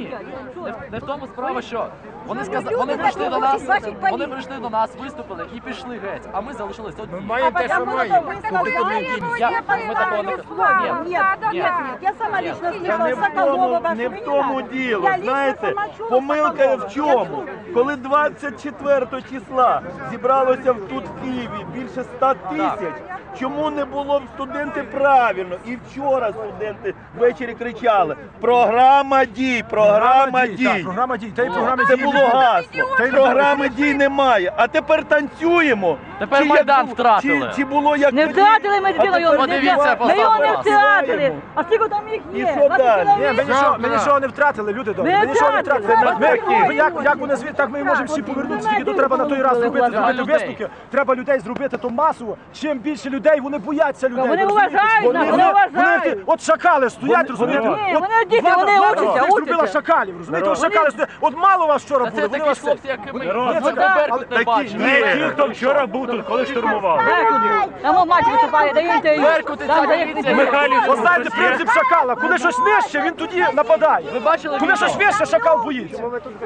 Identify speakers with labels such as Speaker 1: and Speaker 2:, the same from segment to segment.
Speaker 1: Не, в- не в тому справа, що вони сказали, вони прийшли до нас, вони прийшли до нас, виступили і пішли геть, а ми залишились одні.
Speaker 2: Маємо те, що маємо.
Speaker 1: Я, ми такого не Ні, ні.
Speaker 3: я сама лично слышала
Speaker 4: в
Speaker 3: Соколова,
Speaker 4: тому, не в тому діло. Знаєте, помилка в чому? Коли 24 числа зібралося в- тут в Києві більше 100 тисяч, чому не було в студенти правильно? І вчора студенти ввечері кричали: програма дій, програма
Speaker 2: Так,
Speaker 4: дій.
Speaker 2: програма дій. Та й програми
Speaker 4: Це
Speaker 2: дій
Speaker 4: було гасло.
Speaker 2: Та й
Speaker 4: Програми дій немає. А тепер танцюємо.
Speaker 1: Тепер
Speaker 4: Чи як
Speaker 1: Майдан
Speaker 4: було-
Speaker 1: втратили.
Speaker 4: Чи, чи було як
Speaker 5: Не
Speaker 4: тоді?
Speaker 5: втратили ми
Speaker 4: А
Speaker 5: дитину
Speaker 4: тепер
Speaker 5: його.
Speaker 1: Подивіться,
Speaker 5: Ми його не
Speaker 1: поставте
Speaker 5: втратили. А скільки там їх
Speaker 4: І
Speaker 5: є?
Speaker 4: що
Speaker 5: Нас
Speaker 4: далі?
Speaker 2: Ні, ми нічого, ми нічого не втратили, люди добрі.
Speaker 5: Не
Speaker 2: Ми нічого не
Speaker 5: втратили.
Speaker 2: втратили. Ми,
Speaker 5: Навпаки.
Speaker 2: ми, як, як вони звідти, так ми можемо всі повернутися. Тільки тут треба на той раз зробити, зробити
Speaker 1: людей.
Speaker 2: висновки. Треба людей зробити то масово. Чим більше людей, вони бояться людей.
Speaker 5: Вони
Speaker 2: ви розумієте?
Speaker 5: вважають нас, вони вважають.
Speaker 2: От шакали стоять, розумієте?
Speaker 5: Ні,
Speaker 2: От
Speaker 5: вони діти,
Speaker 2: влада-
Speaker 5: вони
Speaker 2: влада
Speaker 5: учаться,
Speaker 2: зробила
Speaker 5: учаться.
Speaker 2: Шакалів, розумієте? От шакали. От мало вас вчора
Speaker 1: Та
Speaker 2: було,
Speaker 1: це
Speaker 2: вони
Speaker 1: такі
Speaker 2: вас
Speaker 1: хлопці, як і ми.
Speaker 2: Ні,
Speaker 1: Ми
Speaker 2: це
Speaker 1: Беркут не
Speaker 4: такі-
Speaker 1: бачили.
Speaker 4: ні.
Speaker 6: Ті, хто вчора був тут, коли штурмували.
Speaker 5: Там о, мать виступає, дає інтерв'ю.
Speaker 1: Беркут і
Speaker 5: Там
Speaker 1: ця
Speaker 5: дає
Speaker 1: міліція.
Speaker 6: Михайлів
Speaker 2: От знаєте, принцип шакала. Коли щось нижче, він тоді нападає.
Speaker 1: Ви бачили
Speaker 2: Коли щось
Speaker 1: відео?
Speaker 2: вище, шакал боїться.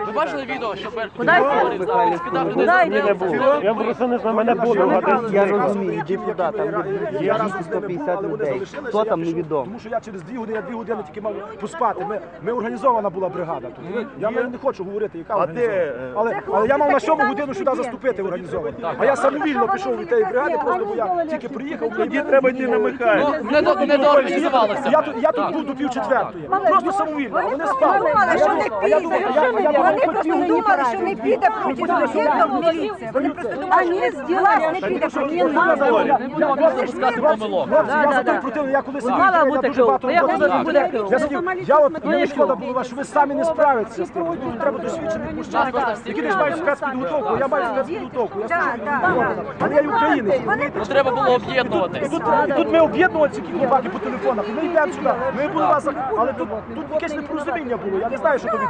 Speaker 1: Ви бачили відео, що Беркут
Speaker 5: Куди йти?
Speaker 1: говорить, здав, людей
Speaker 5: Куди
Speaker 1: за людей.
Speaker 6: Я просто не знаю, мене було гадати.
Speaker 7: Я розумію, депутатам
Speaker 2: Я раз
Speaker 7: 250
Speaker 2: але
Speaker 7: людей. Хто там невідомо.
Speaker 2: Тому що я через дві години, я дві години тільки мав поспати. Ми, ми організована була бригада. Тут. Я не, не хочу говорити, яка
Speaker 4: А де,
Speaker 2: організована.
Speaker 4: е,
Speaker 2: Але, але я мав на сьому годину сюди заступити організовано. А я самовільно пішов від тієї бригади, просто бо я тільки приїхав.
Speaker 4: Тоді треба йти на Михайло.
Speaker 1: Ну, не, до- не доорганізувалися.
Speaker 2: Я тут, я тут був до пів четвертої. Просто самовільно, а вони спали.
Speaker 3: думали, що не
Speaker 2: А я думав, а я- а я думав,
Speaker 3: Вони просто
Speaker 2: пів-
Speaker 3: думали, що не піде проти студентів міліція. Вони просто думали, що не піде проти
Speaker 1: Не помилок.
Speaker 2: Я
Speaker 5: да,
Speaker 2: за той противник, я колись
Speaker 5: Мала
Speaker 2: я
Speaker 5: бути кров. Ну, буде кров?
Speaker 2: Я сидів, я от
Speaker 5: Ну,
Speaker 2: мені шкода було, що ви самі не справиться. з тим. Тут треба досвідчених мужчин, які теж мають спецпідготовку. Я маю спецпідготовку. Я в. Але я й українець.
Speaker 1: Ну, треба було об'єднуватись.
Speaker 2: Тут, тут ми об'єднувалися ці хлопаки по телефонах. Ми йдемо сюди. Ми були вас, але тут, тут якесь непорозуміння було. Я не знаю, що тобі.